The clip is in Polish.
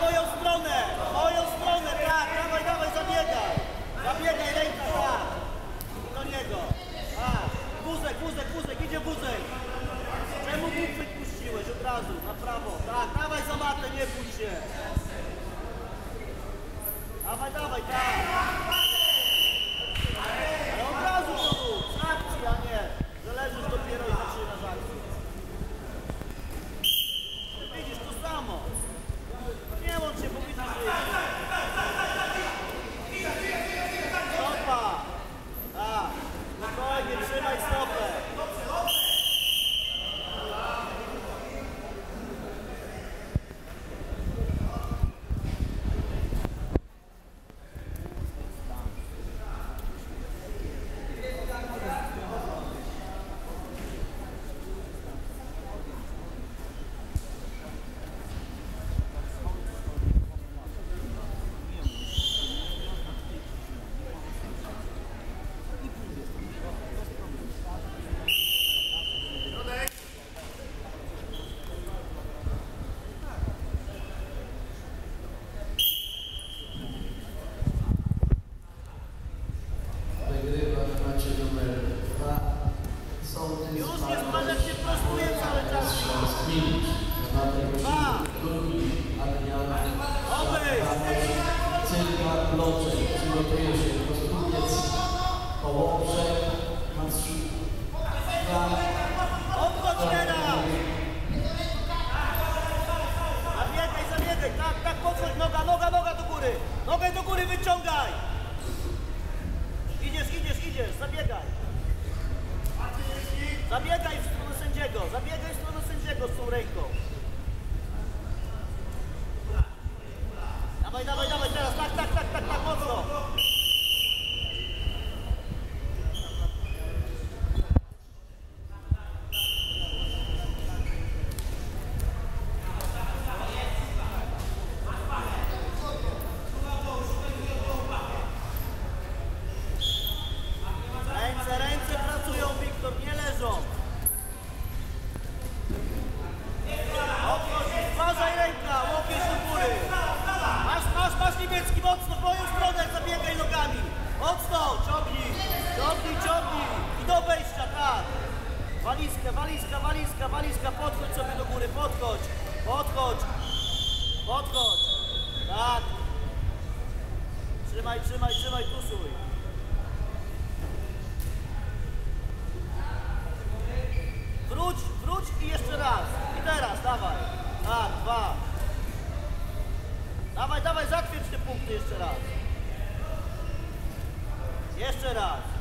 moją stronę, moją stronę, tak, dawaj, dawaj, zabiegaj. Zabiegaj, ręka, tak. Do niego. Tak. Wózek, wózek, wózek, idzie wózek. Czemu uchwyt puściłeś od razu, na prawo? Tak, dawaj za matę, nie bój się. Dawaj, dawaj, tak. Przygotuje się! Zabiegaj, zabiegaj, tak, tak, podchodź, noga, noga do góry! Nogę do góry wyciągaj! Idziesz, idziesz, idziesz, zabiegaj! Zabiegaj w stronę sędziego, zabiegaj w stronę sędziego z tą ręką! Dawaj, dawaj, dawaj, teraz, tak, tak, tak, tak, tak, mocno! Ręce, ręce pracują, Wiktor, nie leżą. Obchodź, uważaj ręka, łokieć do góry. Masz, masz, masz niemiecki, mocno, w moją stronę, zabiegaj nogami. Mocno, ciągnij, ciągnij, ciągnij. I do wejścia, tak. Walizka, walizka, walizka, walizka, podchodź sobie do góry, podchodź, podchodź, podchodź. Tak. Trzymaj, trzymaj, trzymaj, tusuj. Wróć, wróć i jeszcze raz. I teraz, dawaj. Tak, dwa. Dawaj, dawaj, zatwierdź te punkty jeszcze raz. Jeszcze raz.